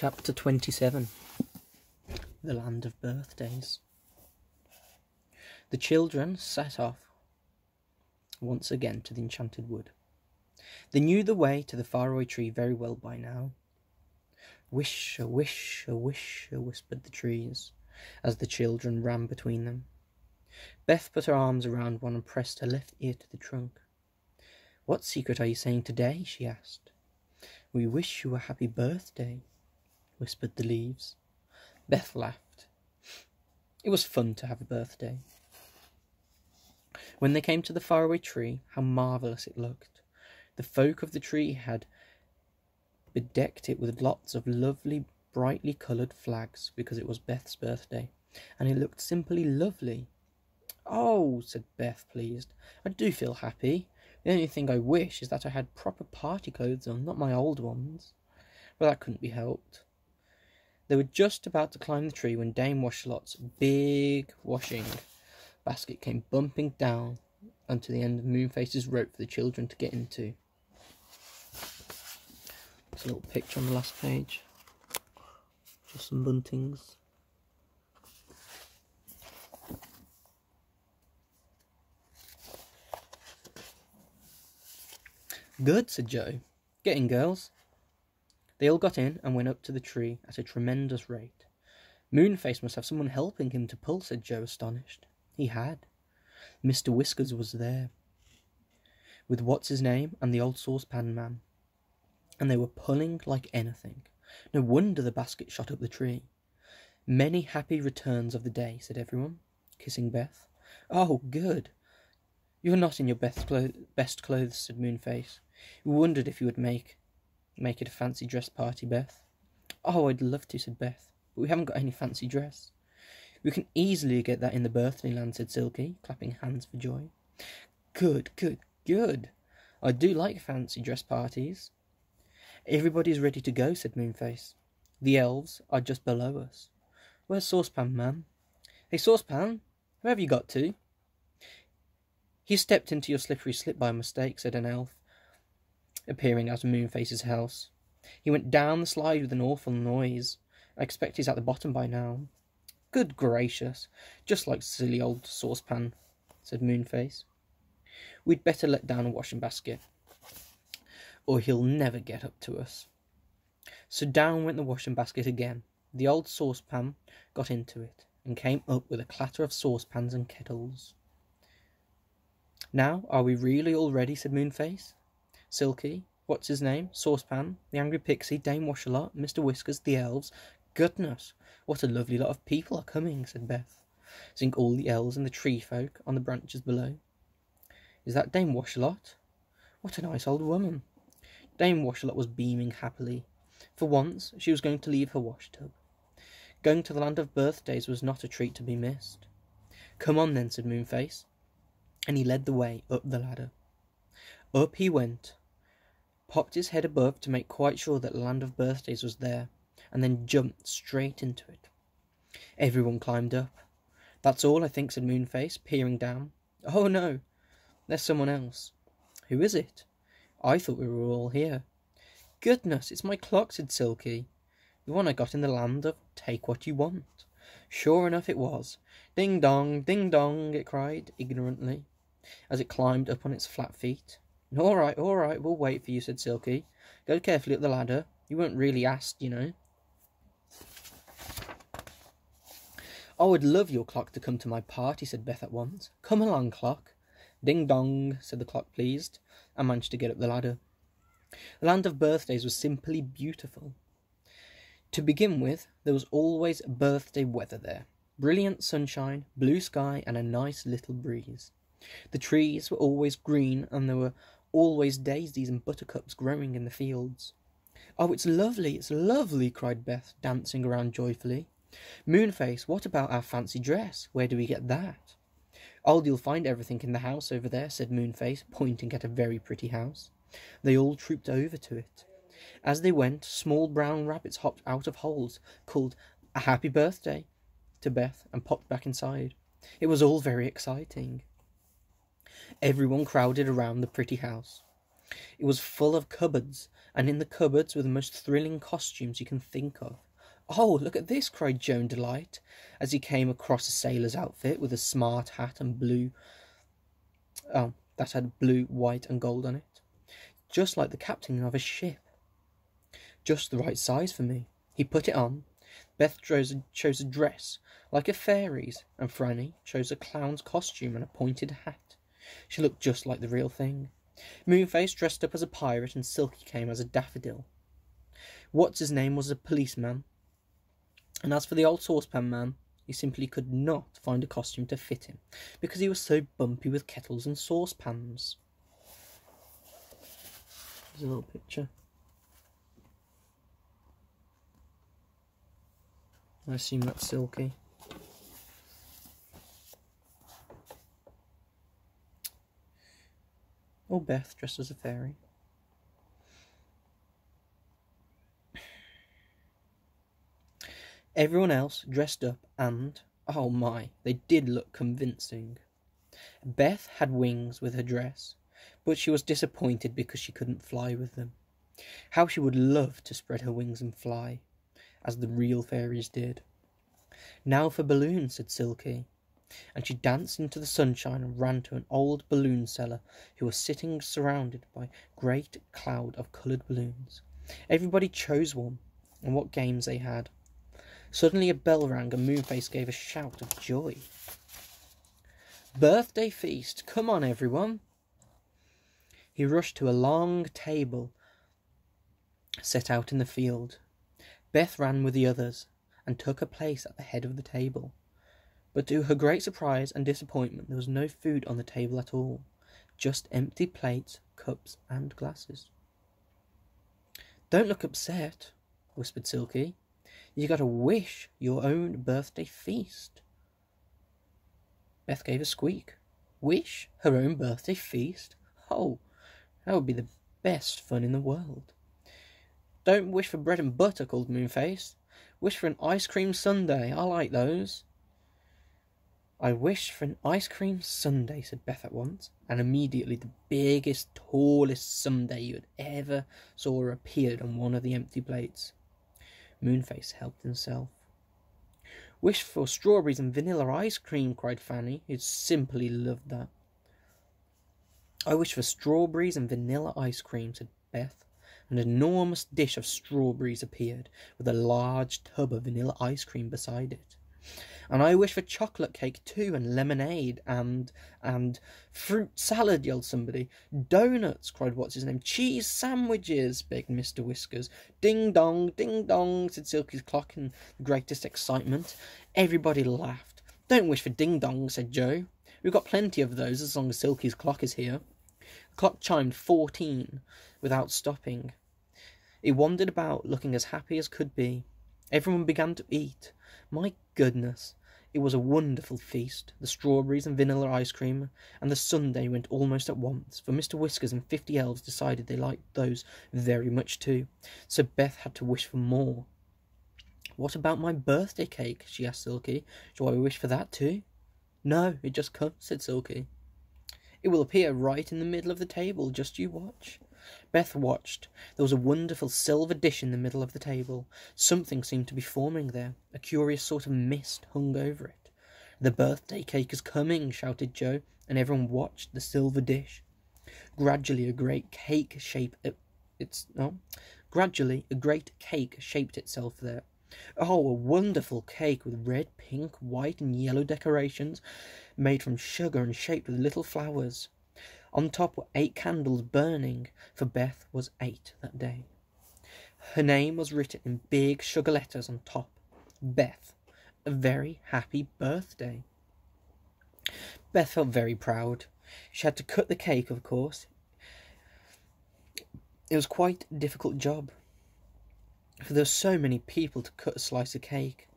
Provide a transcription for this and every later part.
Chapter 27 The Land of Birthdays. The children set off once again to the enchanted wood. They knew the way to the faraway tree very well by now. Wish a wish a wish whispered the trees as the children ran between them. Beth put her arms around one and pressed her left ear to the trunk. What secret are you saying today? she asked. We wish you a happy birthday, whispered the leaves. Beth laughed. It was fun to have a birthday. When they came to the faraway tree, how marvellous it looked. The folk of the tree had bedecked it with lots of lovely, brightly coloured flags because it was Beth's birthday, and it looked simply lovely. Oh, said Beth, pleased. I do feel happy. The only thing I wish is that I had proper party clothes on, not my old ones. But that couldn't be helped. They were just about to climb the tree when Dame Washalot's big washing basket came bumping down onto the end of Moonface's rope for the children to get into. There's a little picture on the last page. Just some buntings. Good, said Joe. Get in, girls. They all got in and went up to the tree at a tremendous rate. Moonface must have someone helping him to pull, said Joe, astonished. He had. Mr. Whiskers was there, with what's his name and the old saucepan man, and they were pulling like anything. No wonder the basket shot up the tree. Many happy returns of the day, said everyone, kissing Beth. Oh, good. You're not in your best, clo- best clothes, said Moonface. We wondered if you would make Make it a fancy dress party, Beth. Oh, I'd love to, said Beth, but we haven't got any fancy dress. We can easily get that in the birthday land, said Silky, clapping hands for joy. Good, good, good. I do like fancy dress parties. Everybody's ready to go, said Moonface. The elves are just below us. Where's Saucepan man? Hey, Saucepan, where have you got to? He stepped into your slippery slip by mistake, said an elf, appearing out of Moonface's house. He went down the slide with an awful noise. I expect he's at the bottom by now. Good gracious, just like silly old saucepan, said Moonface. We'd better let down a washing basket, or he'll never get up to us. So down went the washing basket again. The old saucepan got into it, and came up with a clatter of saucepans and kettles. Now, are we really all ready? said Moonface. Silky, what's his name, Saucepan, the Angry Pixie, Dame Washalot, Mr. Whiskers, the elves. Goodness, what a lovely lot of people are coming, said Beth, seeing all the elves and the tree folk on the branches below. Is that Dame Washalot? What a nice old woman. Dame Washalot was beaming happily. For once, she was going to leave her wash tub. Going to the land of birthdays was not a treat to be missed. Come on then, said Moonface, and he led the way up the ladder. Up he went, popped his head above to make quite sure that the land of birthdays was there, and then jumped straight into it. Everyone climbed up. That's all, I think, said Moonface, peering down. Oh no, there's someone else. Who is it? I thought we were all here. Goodness, it's my clock, said Silky. The one I got in the land of Take What You Want. Sure enough it was. Ding dong, ding dong, it cried ignorantly, as it climbed up on its flat feet. All right, all right, we'll wait for you, said Silky. Go carefully up the ladder. You weren't really asked, you know. I would love your clock to come to my party, said Beth at once. Come along, clock. Ding dong, said the clock, pleased, and managed to get up the ladder. The land of birthdays was simply beautiful. To begin with, there was always birthday weather there brilliant sunshine, blue sky, and a nice little breeze. The trees were always green, and there were always daisies and buttercups growing in the fields. Oh, it's lovely, it's lovely, cried Beth, dancing around joyfully. Moonface, what about our fancy dress? Where do we get that? Oh, you'll find everything in the house over there, said Moonface, pointing at a very pretty house. They all trooped over to it. As they went, small brown rabbits hopped out of holes, called a happy birthday to Beth, and popped back inside. It was all very exciting. Everyone crowded around the pretty house. It was full of cupboards and in the cupboards were the most thrilling costumes you can think of. Oh, look at this, cried Joe in delight, as he came across a sailor's outfit with a smart hat and blue. Oh, that had blue, white, and gold on it. Just like the captain of a ship. Just the right size for me. He put it on. Beth chose a, chose a dress like a fairy's, and Franny chose a clown's costume and a pointed hat. She looked just like the real thing. Moonface dressed up as a pirate, and Silky came as a daffodil. What's his name was a policeman, and as for the old saucepan man, he simply could not find a costume to fit him because he was so bumpy with kettles and saucepans. There's a little picture. I assume that's Silky. Or Beth dressed as a fairy. Everyone else dressed up and, oh my, they did look convincing. Beth had wings with her dress, but she was disappointed because she couldn't fly with them. How she would love to spread her wings and fly, as the real fairies did. Now for balloons, said Silky and she danced into the sunshine and ran to an old balloon seller who was sitting surrounded by great cloud of coloured balloons. Everybody chose one, and what games they had. Suddenly a bell rang and Moonface gave a shout of joy. Birthday feast! Come on, everyone! He rushed to a long table set out in the field. Beth ran with the others and took a place at the head of the table. But to her great surprise and disappointment, there was no food on the table at all, just empty plates, cups, and glasses. Don't look upset, whispered Silky. You gotta wish your own birthday feast. Beth gave a squeak. Wish her own birthday feast? Oh, that would be the best fun in the world. Don't wish for bread and butter, called Moonface. Wish for an ice cream sundae. I like those. I wish for an ice cream sundae, said Beth at once, and immediately the biggest, tallest sundae you had ever saw appeared on one of the empty plates. Moonface helped himself. Wish for strawberries and vanilla ice cream, cried Fanny, who simply loved that. I wish for strawberries and vanilla ice cream, said Beth. An enormous dish of strawberries appeared, with a large tub of vanilla ice cream beside it. And I wish for chocolate cake too, and lemonade, and and fruit salad, yelled somebody. Donuts, cried what's his name. Cheese sandwiches, begged Mr. Whiskers. Ding dong, ding dong, said Silky's clock in the greatest excitement. Everybody laughed. Don't wish for ding dong, said Joe. We've got plenty of those as long as Silky's clock is here. The clock chimed fourteen without stopping. It wandered about, looking as happy as could be. Everyone began to eat. My goodness, it was a wonderful feast. The strawberries and vanilla ice cream and the sundae went almost at once, for Mr. Whiskers and fifty elves decided they liked those very much too. So Beth had to wish for more. What about my birthday cake? she asked Silky. Shall I wish for that too? No, it just comes, said Silky. It will appear right in the middle of the table, just you watch. Beth watched. There was a wonderful silver dish in the middle of the table. Something seemed to be forming there. A curious sort of mist hung over it. The birthday cake is coming, shouted Joe, and everyone watched the silver dish. Gradually, a great cake shape uh, its no. Gradually, a great cake shaped itself there. Oh, a wonderful cake with red, pink, white, and yellow decorations, made from sugar and shaped with little flowers. On top were eight candles burning, for Beth was eight that day. Her name was written in big sugar letters on top. Beth, a very happy birthday. Beth felt very proud. She had to cut the cake, of course. It was quite a difficult job, for there were so many people to cut a slice of cake.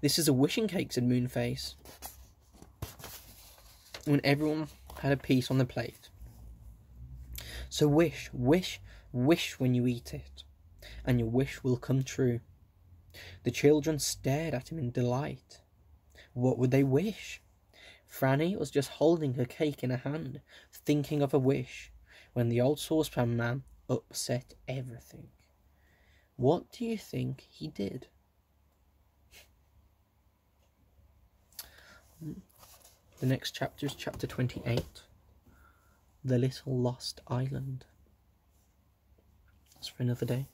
This is a wishing cake, said Moonface. When everyone had a piece on the plate. So wish, wish, wish when you eat it, and your wish will come true. The children stared at him in delight. What would they wish? Franny was just holding her cake in her hand, thinking of a wish, when the old saucepan man upset everything. What do you think he did? The next chapter is chapter 28 The Little Lost Island. That's for another day.